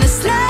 This the slide.